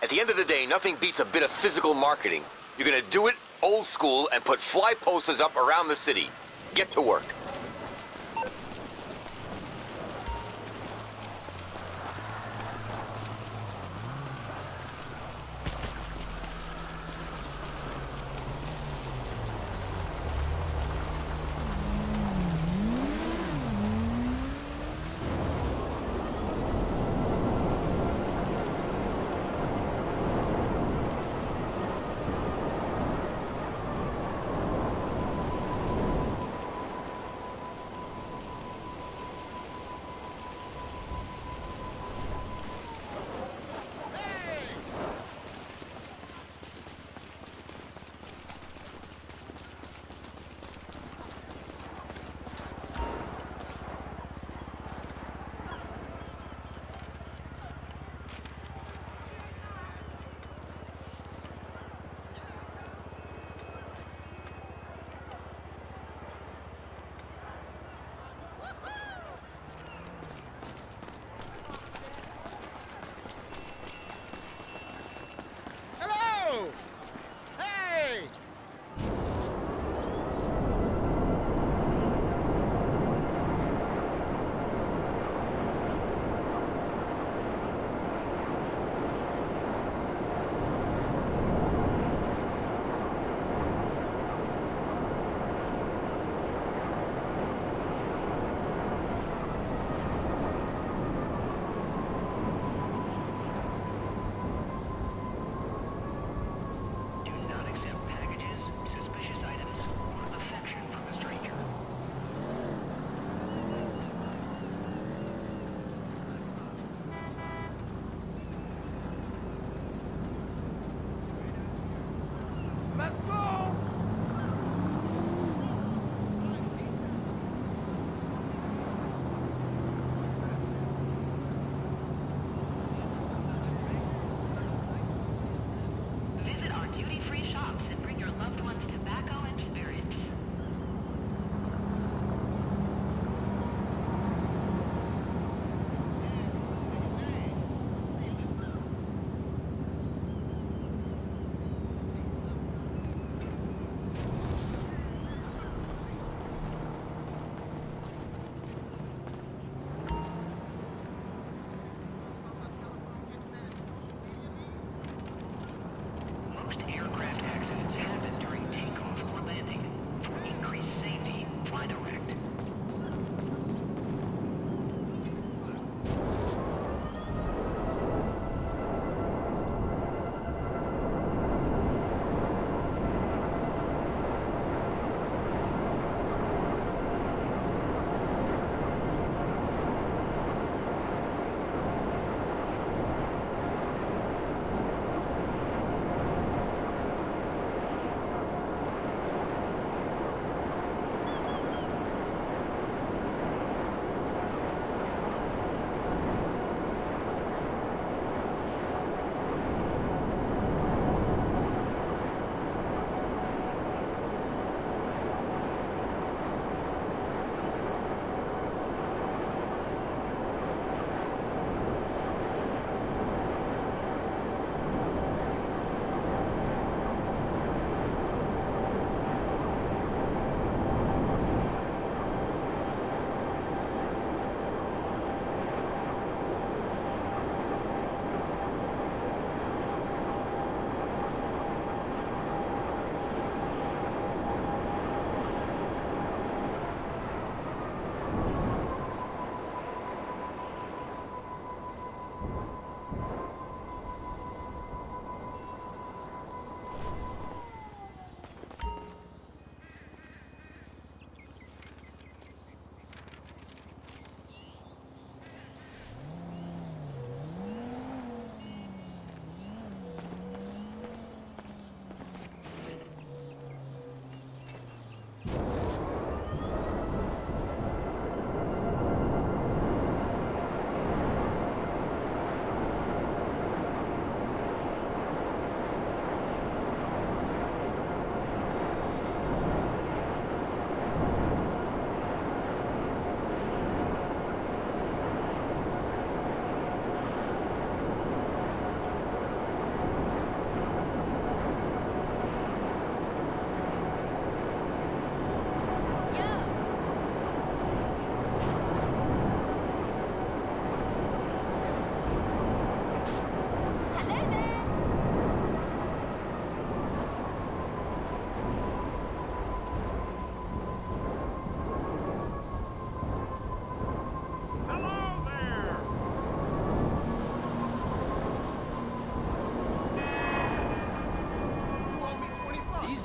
At the end of the day, nothing beats a bit of physical marketing. You're gonna do it old school and put fly posters up around the city. Get to work.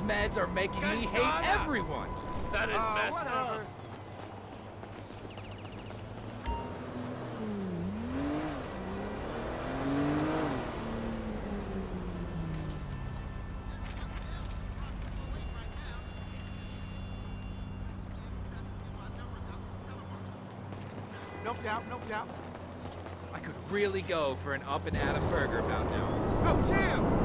Meds are making me hate everyone. That is Oh, messed whatever. up. No doubt, no doubt. I could really go for an Up-n-Atom burger about now. Oh, chill!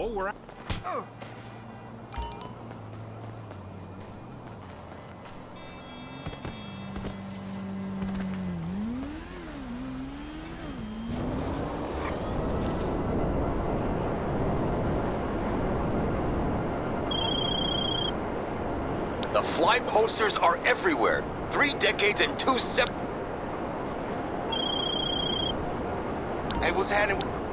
No, we're. The fly posters are everywhere. Three decades and two sep... Hey, what's happening?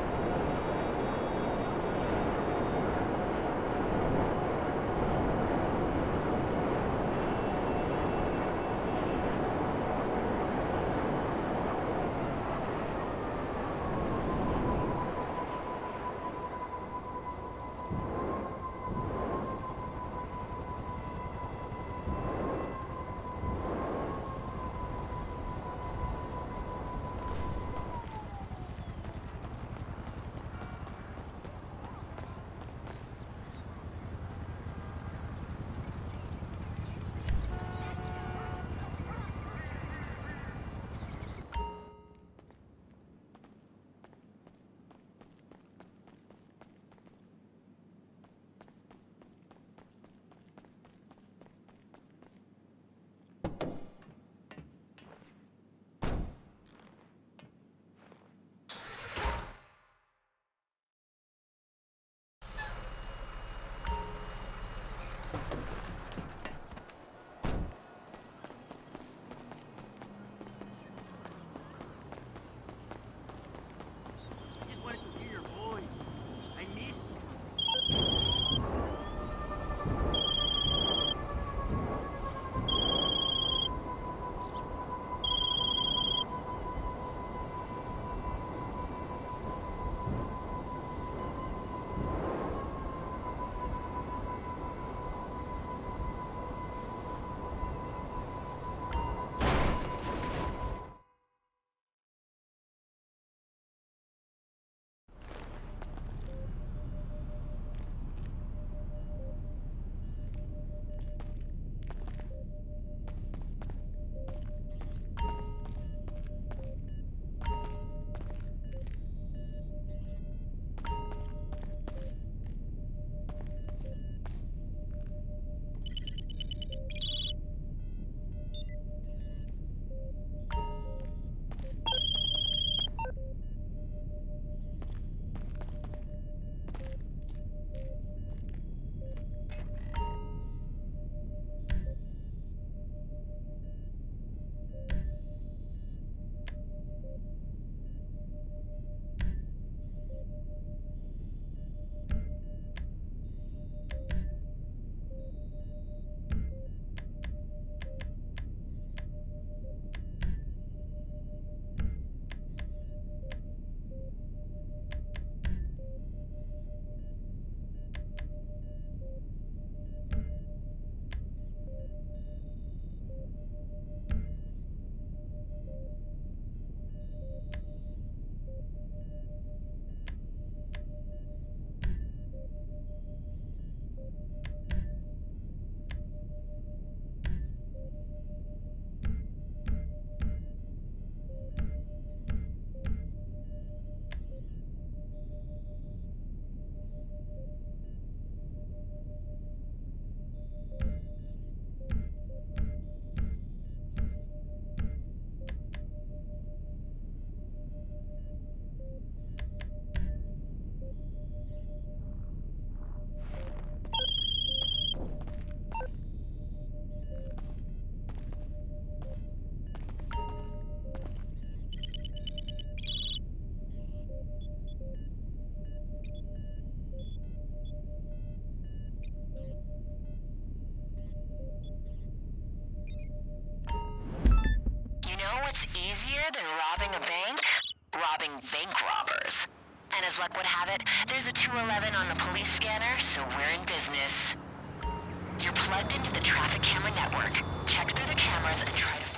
Easier than robbing a bank? Robbing bank robbers. And as luck would have it, there's a 211 on the police scanner, so we're in business. You're plugged into the traffic camera network. Check through the cameras and try to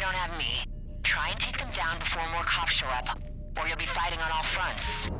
they don't have me. Try and take them down before more cops show up, or you'll be fighting on all fronts.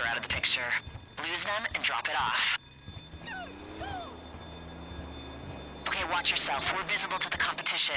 Are out of the picture. Lose them and drop it off. Okay, watch yourself. We're visible to the competition.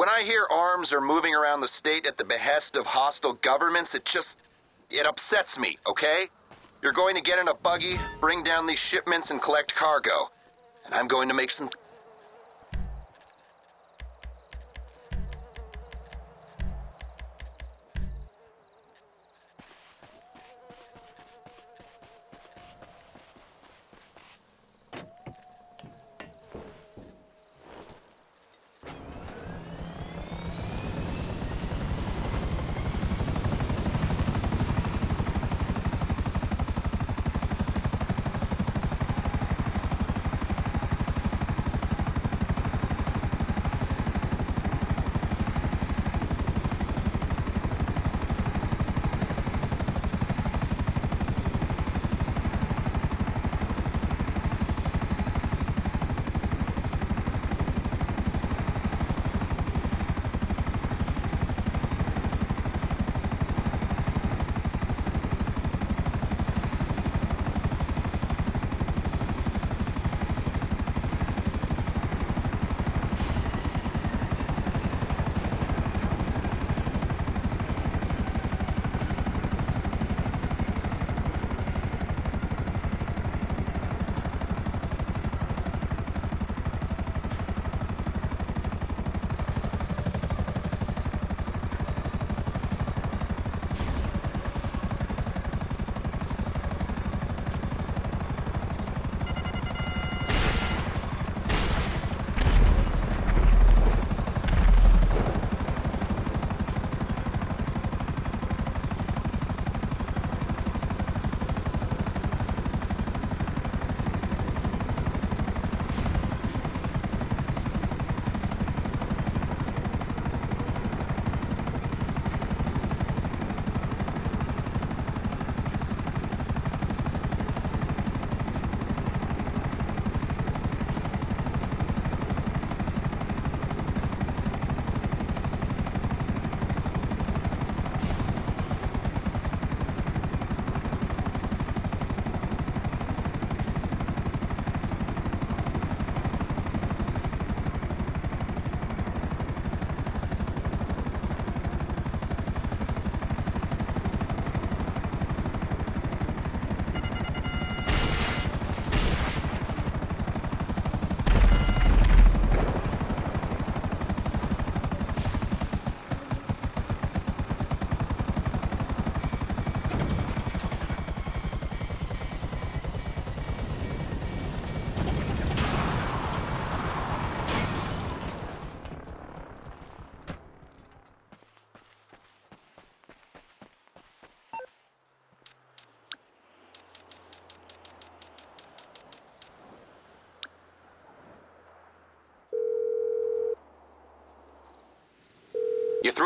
When I hear arms are moving around the state at the behest of hostile governments, it just. it upsets me, okay? You're going to get in a buggy, bring down these shipments, and collect cargo. And I'm going to make some.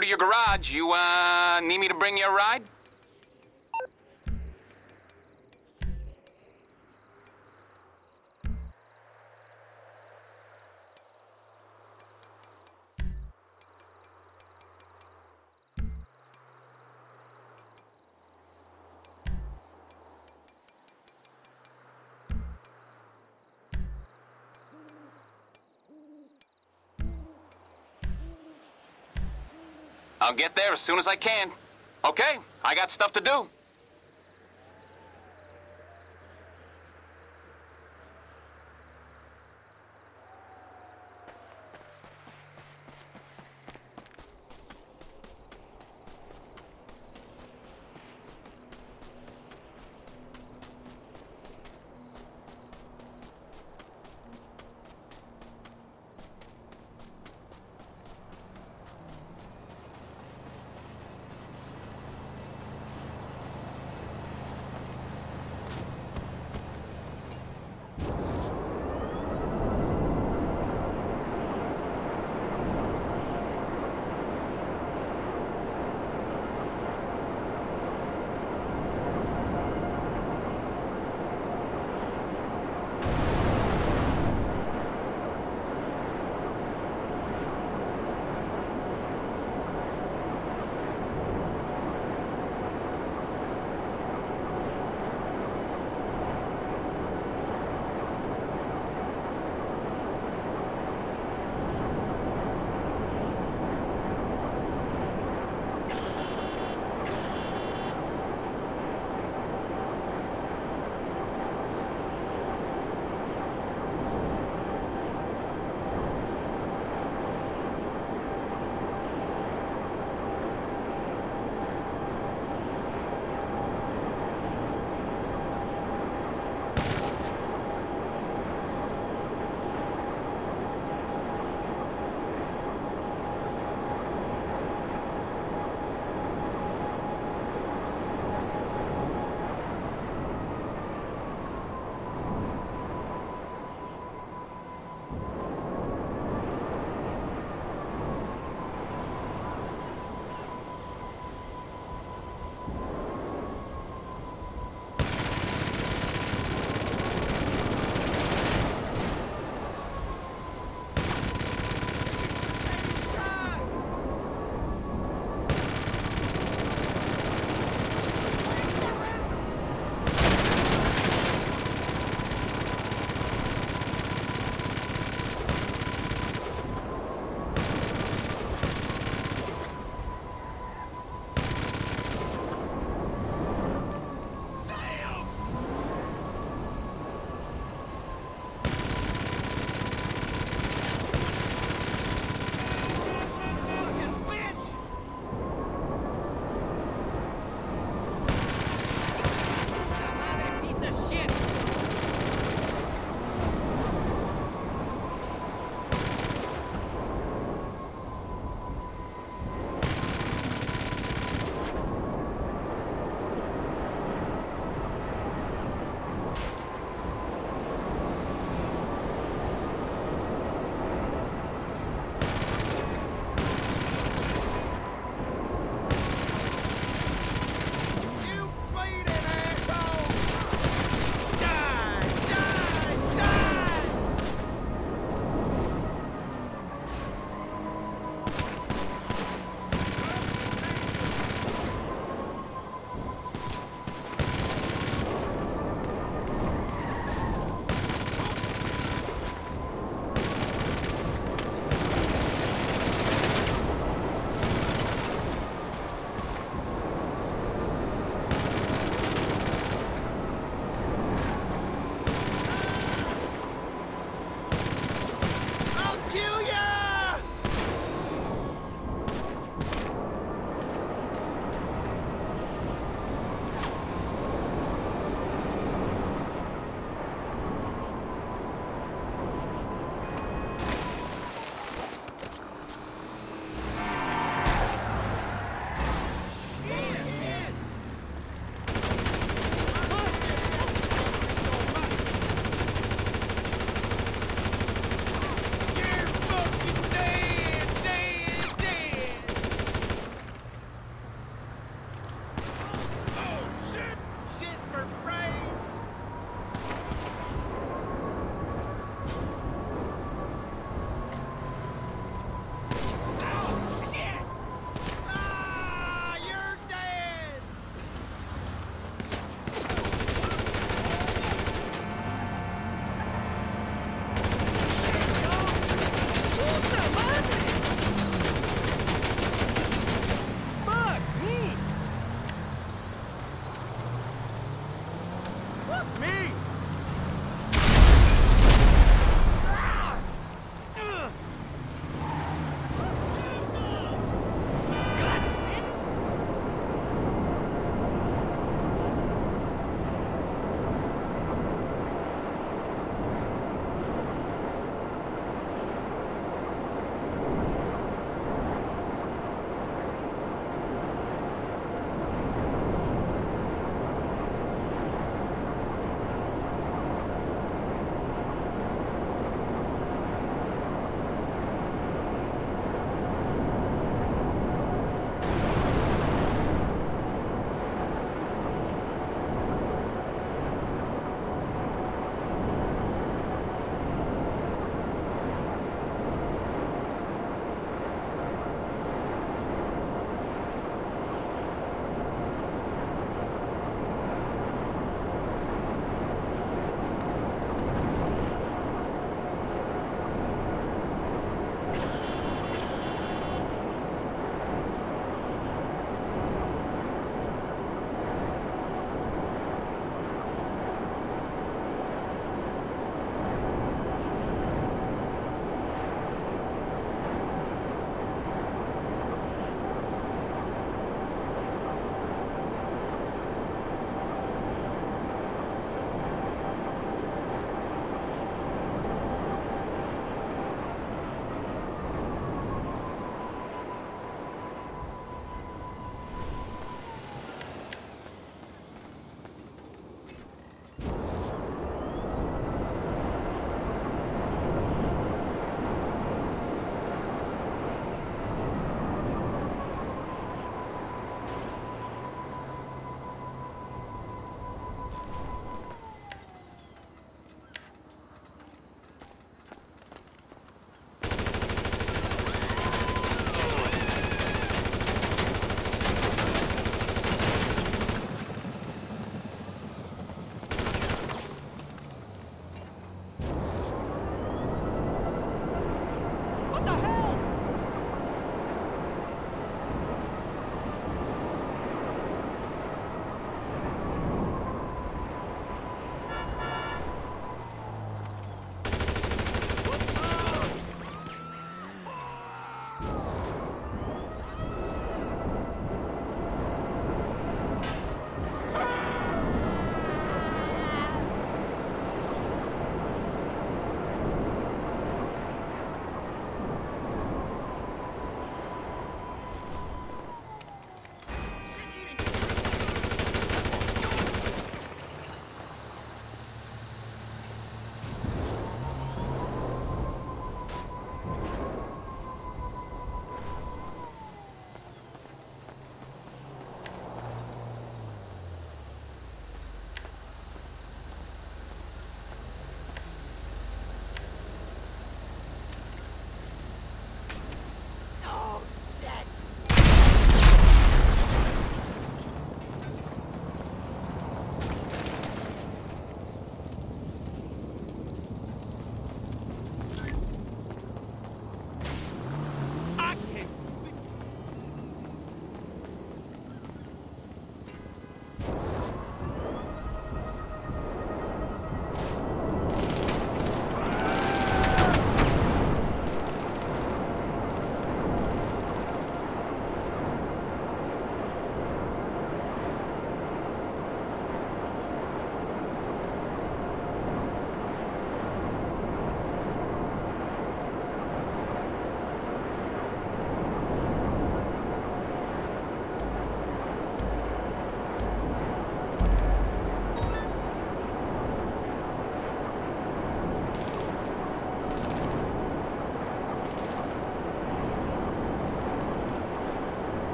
Through to your garage. You, uh, need me to bring you a ride? I'll get there as soon as I can. Okay, I got stuff to do.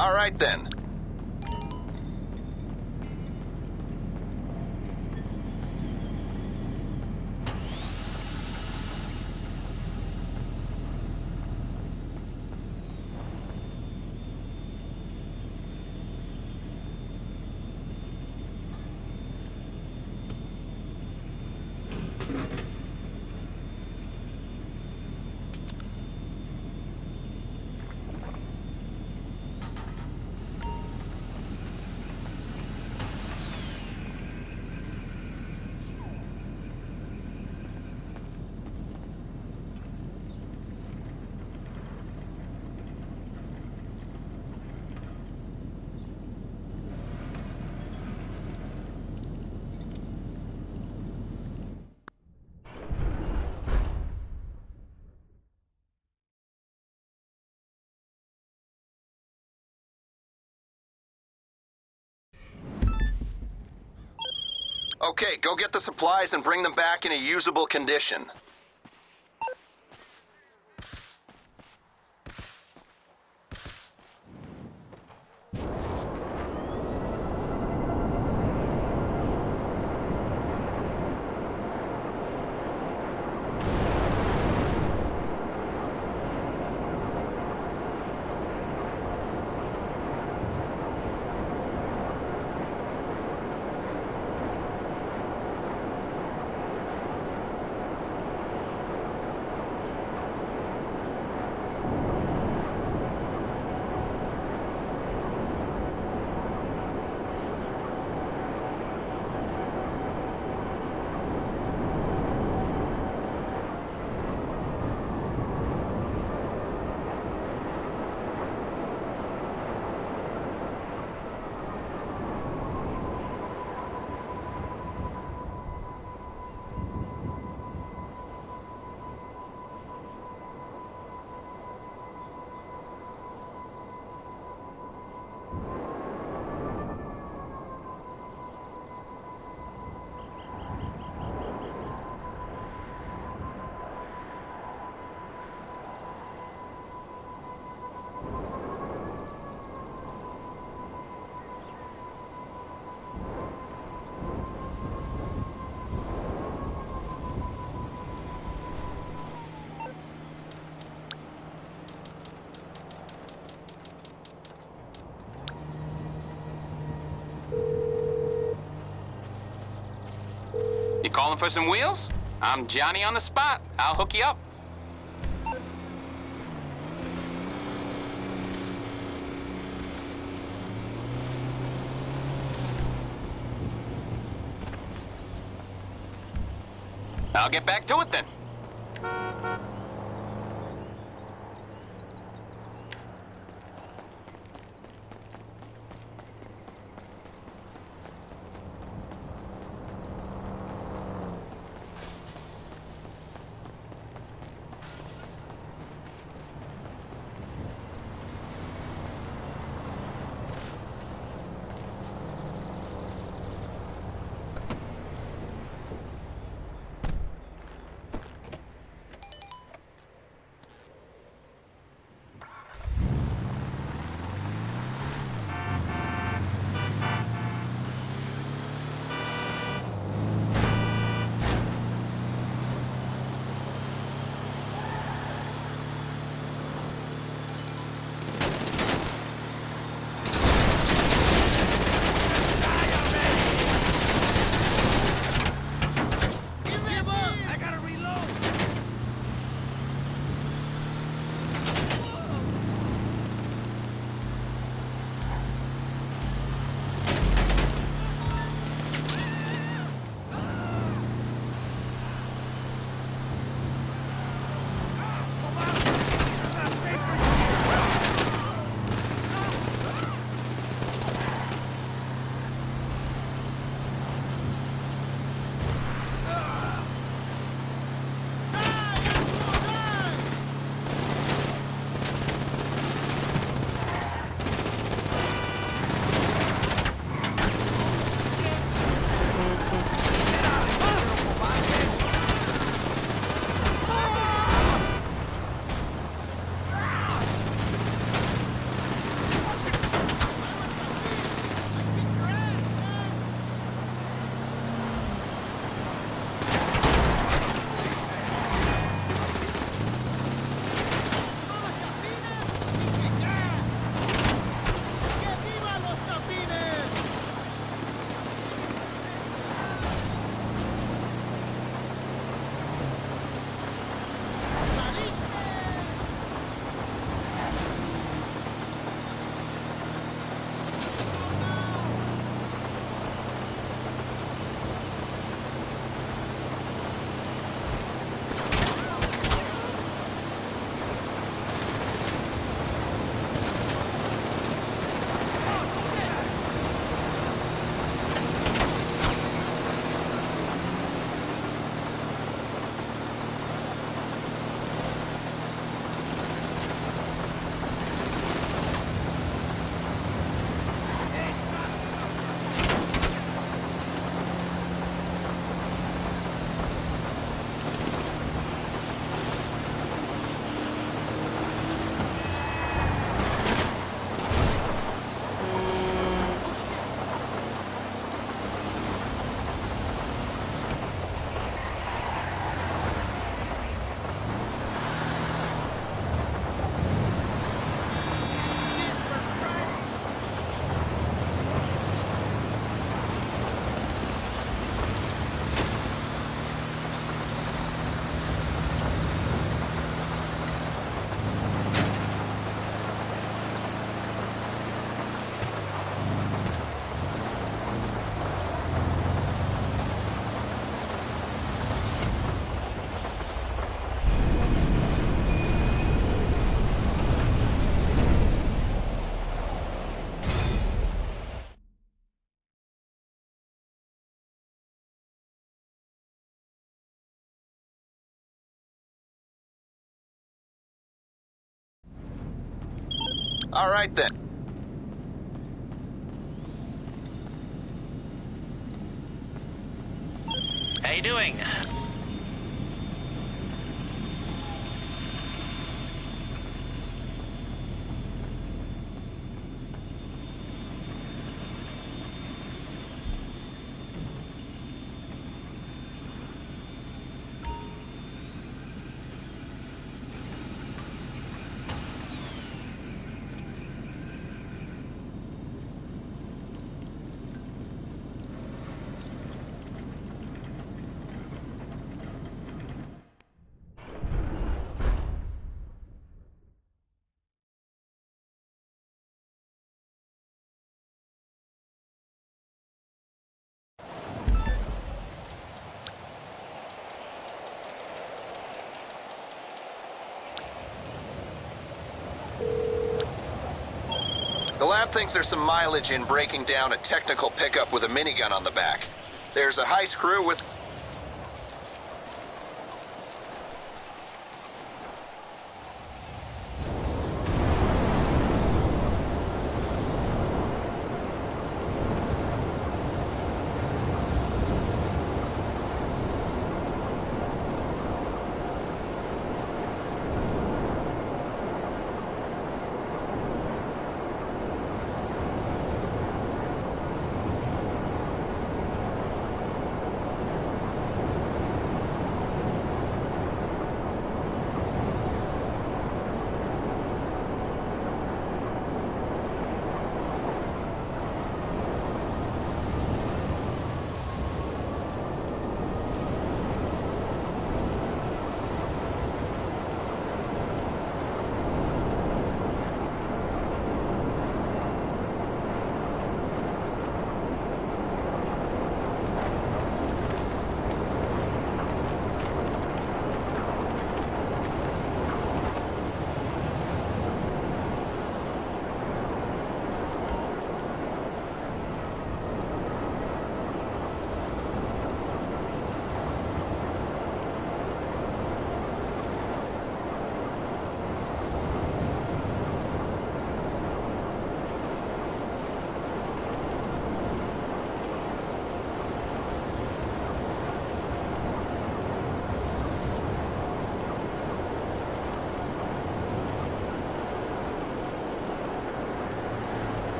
All right then. Okay, go get the supplies and bring them back in a usable condition. Calling for some wheels? I'm Johnny on the spot. I'll hook you up. I'll get back to it then. All right then. How you doing? The lab thinks there's some mileage in breaking down a technical pickup with a minigun on the back. There's a heist crew with